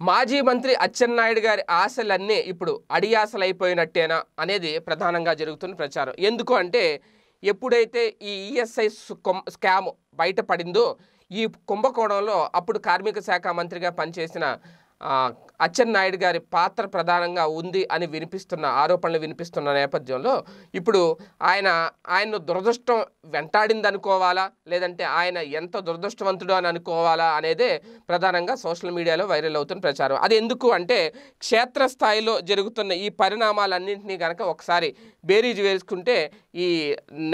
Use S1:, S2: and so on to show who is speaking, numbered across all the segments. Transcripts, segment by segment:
S1: మాజీ మంత్రి అచ్చెన్నాయుడు గారి ఆశలన్నీ ఇప్పుడు అడియాసలైపోయినట్టేనా అనేది ప్రధానంగా జరుగుతున్న ప్రచారం. ఎందుకు అంటే ఎప్పుడైతే ఈ ఈఎస్ఐ స్కామ్ బయటపడిందో ఈ కుంభకోణంలో అప్పుడు కార్మిక శాఖ మంత్రిగా పనిచేసిన అచ్చెన్నాయుడు గారి పాత్ర ప్రధానంగా ఉంది అని వినిపిస్తున్న ఆరోపణలు వినిపిస్తున్న నేపథ్యంలో ఇప్పుడు ఆయన ఆయన్ను దురదృష్టం వెంటాడింది అనుకోవాలా లేదంటే ఆయన ఎంత దురదృష్టవంతుడు అని అనుకోవాలా? అనేదే ప్రధానంగా సోషల్ మీడియాలో వైరల్ అవుతున్న ప్రచారం. అది ఎందుకు అంటే క్షేత్రస్థాయిలో జరుగుతున్న ఈ పరిణామాలన్నింటినీ కనుక ఒకసారి బేరీజు వేసుకుంటే ఈ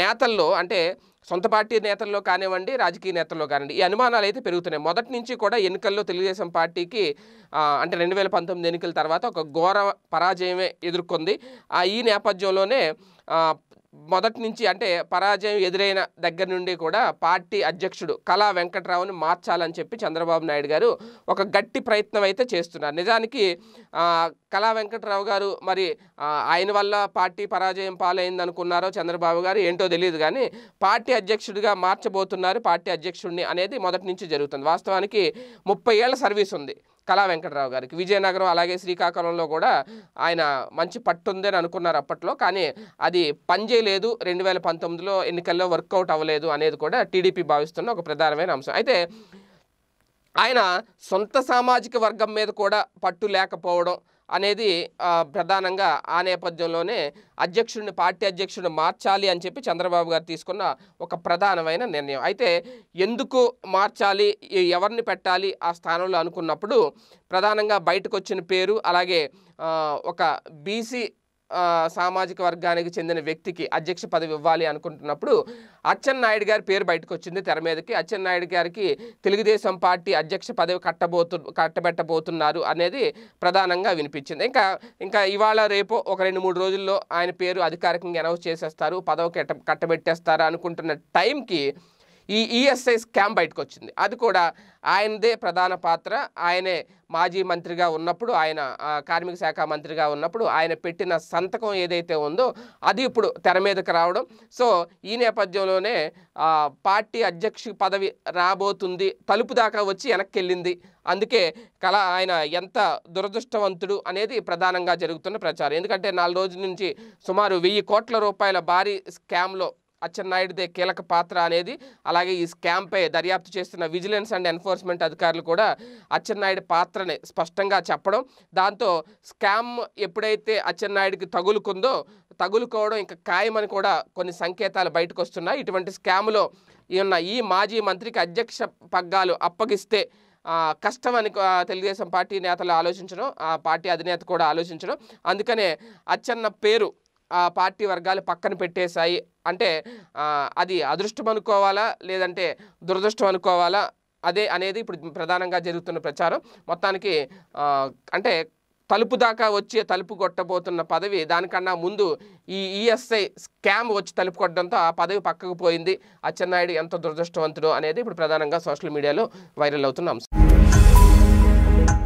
S1: నేతల్లో అంటే సొంత పార్టీ నేతల్లో కానివ్వండి రాజకీయ నేతల్లో కానివ్వండి ఈ అనుమానాలు అయితే పెరుగుతున్నాయి. మొదటి నుంచి కూడా ఎన్నికల్లో తెలుగుదేశం పార్టీకి అంటే రెండు వేల పంతొమ్మిది ఎన్నికల తర్వాత ఒక ఘోర పరాజయమే ఎదుర్కొంది. ఆ ఈ నేపథ్యంలోనే మొదటి నుంచి అంటే పరాజయం ఎదురైన దగ్గర నుండి కూడా పార్టీ అధ్యక్షుడు కళా వెంకట్రావుని మార్చాలని చెప్పి చంద్రబాబు నాయుడు గారు ఒక గట్టి ప్రయత్నం అయితే చేస్తున్నారు. నిజానికి కళా వెంకట్రావు గారు మరి ఆయన వల్ల పార్టీ పరాజయం పాలైంది అనుకున్నారో చంద్రబాబు గారు ఏంటో తెలియదు కానీ పార్టీ అధ్యక్షుడిగా మార్చబోతున్నారు. పార్టీ అధ్యక్షుడిని అనేది మొదటి నుంచి జరుగుతుంది. వాస్తవానికి ముప్పై ఏళ్ళ సర్వీస్ ఉంది. కళా వెంకటరావు గారికి. విజయనగరం అలాగే శ్రీకాకుళంలో కూడా ఆయన మంచి పట్టు ఉందని అనుకున్నారు అప్పట్లో. కానీ అది పనిచేయలేదు రెండు వేల పంతొమ్మిదిలో ఎన్నికల్లో వర్కౌట్ అవ్వలేదు అనేది కూడా టీడీపీ భావిస్తున్న ఒక ప్రధానమైన అంశం. అయితే ఆయన సొంత సామాజిక వర్గం మీద కూడా పట్టు లేకపోవడం అనేది ప్రధానంగా ఆ నేపథ్యంలోనే అధ్యక్షుడిని పార్టీ అధ్యక్షుడిని మార్చాలి అని చెప్పి చంద్రబాబు గారు తీసుకున్న ఒక ప్రధానమైన నిర్ణయం. అయితే ఎందుకు మార్చాలి? ఎవరిని పెట్టాలి? ఆ స్థానంలో అనుకున్నప్పుడు ప్రధానంగా బయటకు వచ్చిన పేరు అలాగే ఒక బీసీ సామాజిక వర్గానికి చెందిన వ్యక్తికి అధ్యక్ష పదవి ఇవ్వాలి అనుకుంటున్నప్పుడు అచ్చెన్నాయుడు గారి పేరు బయటకు వచ్చింది తెర మీదకి. అచ్చెన్నాయుడు గారికి తెలుగుదేశం పార్టీ అధ్యక్ష పదవి కట్టబోతు కట్టబెట్టబోతున్నారు అనేది ప్రధానంగా వినిపించింది. ఇంకా ఇంకా ఇవాళ రేపు ఒక రెండు మూడు రోజుల్లో ఆయన పేరు అధికారికంగా అనౌన్స్ చేసేస్తారు. పదవి కట్ట కట్టబెట్టేస్తారు అనుకుంటున్న టైంకి ఈ ఈఎస్ఐ స్కామ్ బయటకు వచ్చింది అది కూడా ఆయనదే ప్రధాన పాత్ర. ఆయనే మాజీ మంత్రిగా ఉన్నప్పుడు ఆయన కార్మిక శాఖ మంత్రిగా ఉన్నప్పుడు ఆయన పెట్టిన సంతకం ఏదైతే ఉందో అది ఇప్పుడు తెర మీదకి రావడం. సో ఈ నేపథ్యంలోనే పార్టీ అధ్యక్ష పదవి రాబోతుంది. తలుపు దాకా వచ్చి వెనక్కి వెళ్ళింది అందుకే కళ ఆయన ఎంత దురదృష్టవంతుడు అనేది ప్రధానంగా జరుగుతున్న ప్రచారం. ఎందుకంటే నాలుగు రోజుల నుంచి సుమారు వెయ్యి కోట్ల రూపాయల భారీ స్కామ్లో అచ్చెన్నాయుడిదే కీలక పాత్ర అనేది అలాగే ఈ స్కామ్పై దర్యాప్తు చేస్తున్న విజిలెన్స్ అండ్ ఎన్ఫోర్స్మెంట్ అధికారులు కూడా అచ్చెన్నాయుడి పాత్రని స్పష్టంగా చెప్పడం. దాంతో స్కామ్ ఎప్పుడైతే అచ్చెన్నాయుడికి తగులుకుందో తగులుకోవడం ఇంకా ఖాయమని కూడా కొన్ని సంకేతాలు బయటకు వస్తున్నాయి ఇటువంటి స్కామ్లో ఉన్న ఈ మాజీ మంత్రికి అధ్యక్ష పగ్గాలు అప్పగిస్తే కష్టం కష్టమని తెలుగుదేశం పార్టీ నేతలు ఆలోచించడం ఆ పార్టీ అధినేత కూడా ఆలోచించడం. అందుకనే అచ్చన్న పేరు ఆ పార్టీ వర్గాలు పక్కన పెట్టేశాయి. అంటే అది అదృష్టం అనుకోవాలా? లేదంటే దురదృష్టం అనుకోవాలా? అదే అనేది ఇప్పుడు ప్రధానంగా జరుగుతున్న ప్రచారం. మొత్తానికి అంటే తలుపు దాకా వచ్చి తలుపు కొట్టబోతున్న పదవి దానికన్నా ముందు ఈ ఈఎస్ఐ స్కామ్ వచ్చి తలుపు కొట్టడంతో ఆ పదవి పక్కకు పోయింది. అచ్చెన్నాయుడు ఎంత దురదృష్టవంతుడు అనేది ఇప్పుడు ప్రధానంగా సోషల్ మీడియాలో వైరల్ అవుతున్న అంశం.